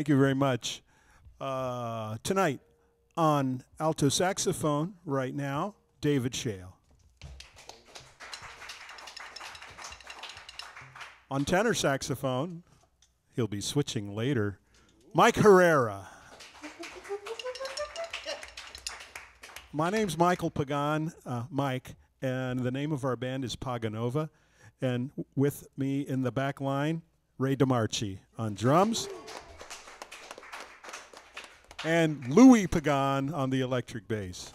Thank you very much. Uh, tonight on alto saxophone, right now, David Chael. On tenor saxophone, he'll be switching later, Mike Herrera. My name's Michael Pagan, uh, Mike, and the name of our band is Paganova. And with me in the back line, Ray DeMarchi on drums. And Louie Pagan on the electric bass.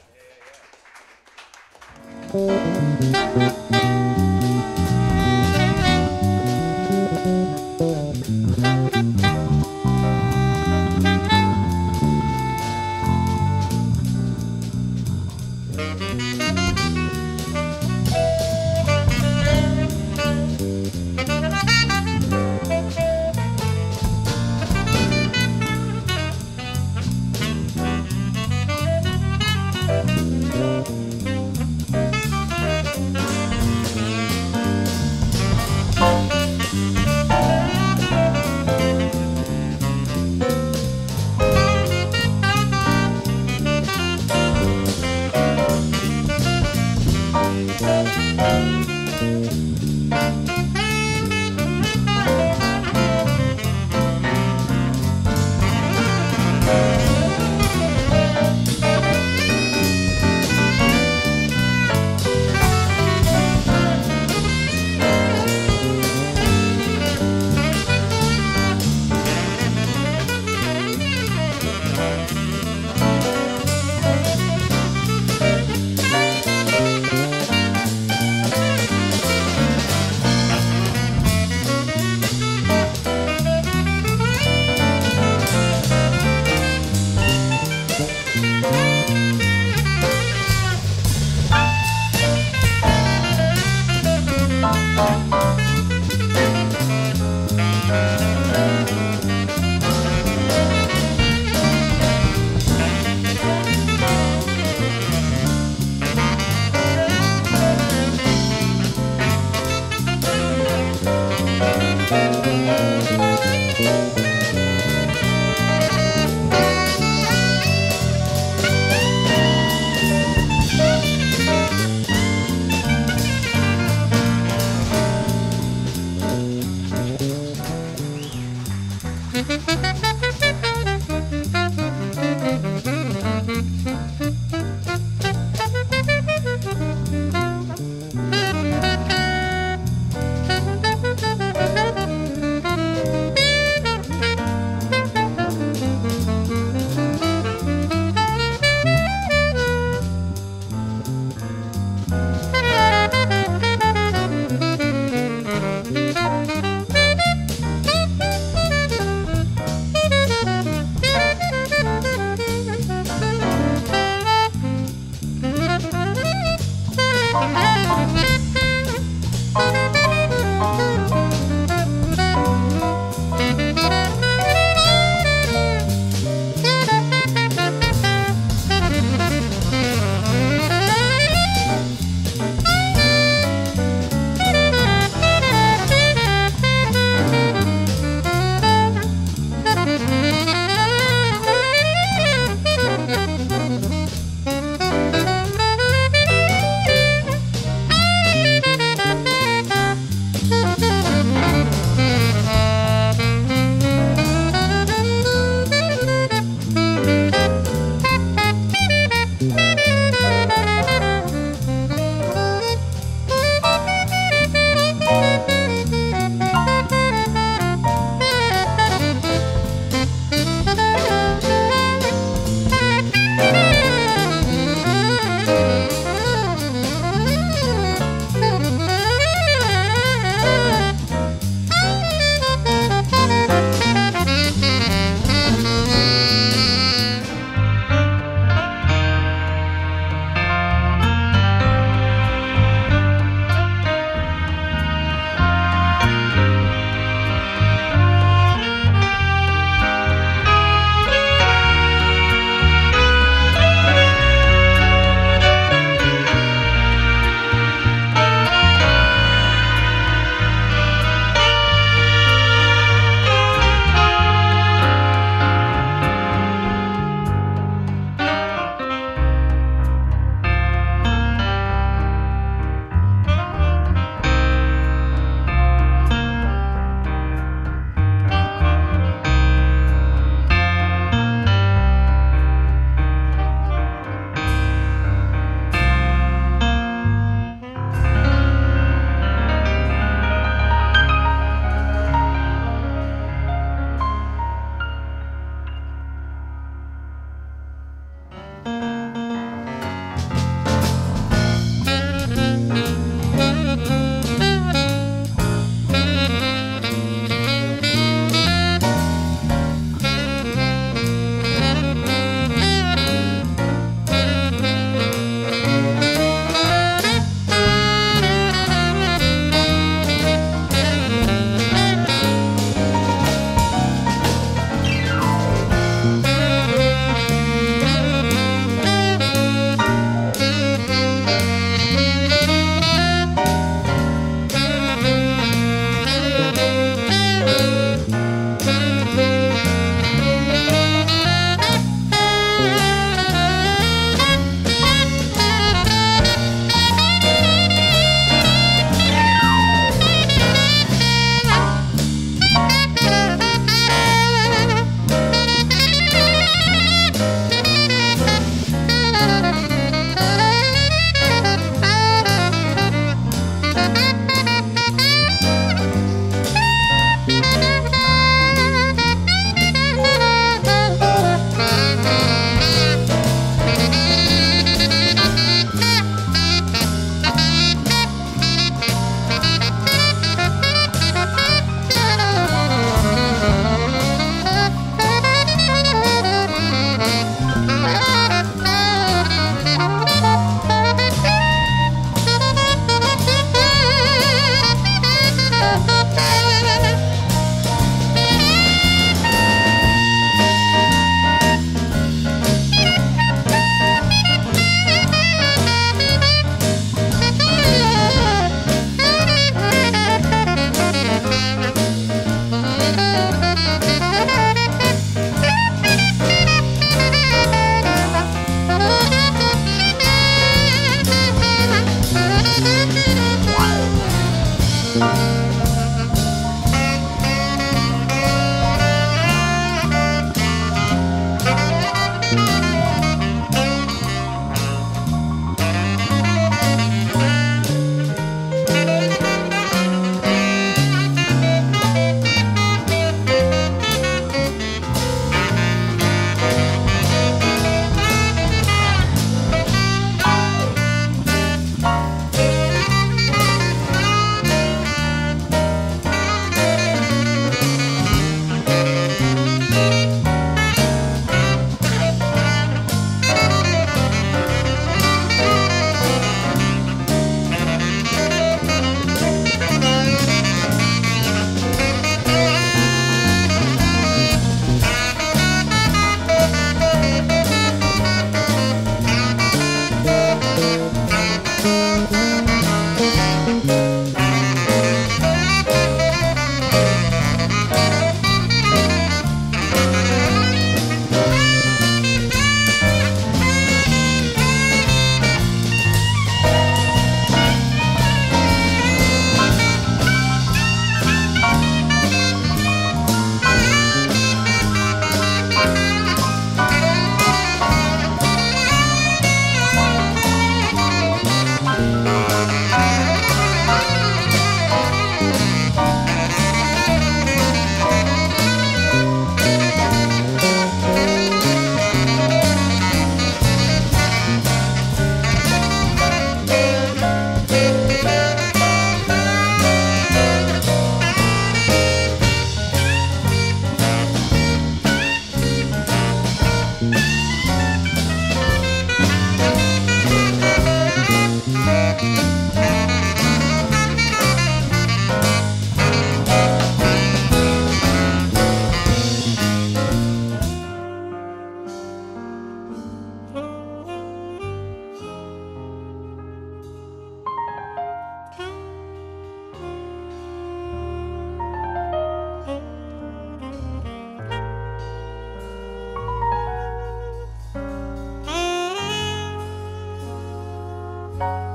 Bye.